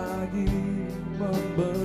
lagi membeku